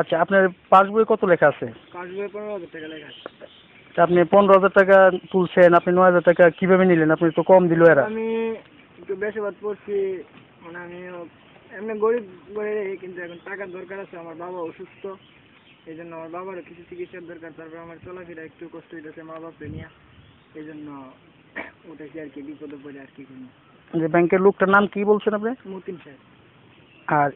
আচ্ছা আপনার পাসবই কত লেখা আছে? পাসবই পনেরো হাজার টাকা লেখা আছে। তা আপনি পনেরো হাজার টাকা তুলছেন আপনি নয় হাজার টাকা কীভাবে নিলেন? আপনি তো কম দিল এরা। আমি একটু বেশি বাদ পড়ছি মানে আমি এমনি গরিব গরিব কিন্তু এখন টাকার দরকার আছে আমার বাবা অসুস্থ। এই জন্য আমার বাবারও কিছু চিকিৎসার দরকার তারপর আমার চলাফেরা একটু কষ্ট হইতেছে মা বাপকে নিয়ে। এই জন্য ওটাকে আর কি বিপদে পড়ে আর কি যে ব্যাংকের লোকটার নাম কি বলছেন আপনি? মতিন সাহেব আর